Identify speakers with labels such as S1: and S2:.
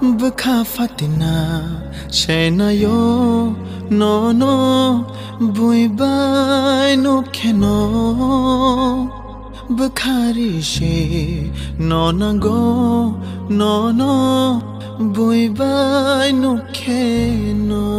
S1: bukha fatina shena yo no no. Bui bai no keno bukhari she no na go no no. Bui bai no keno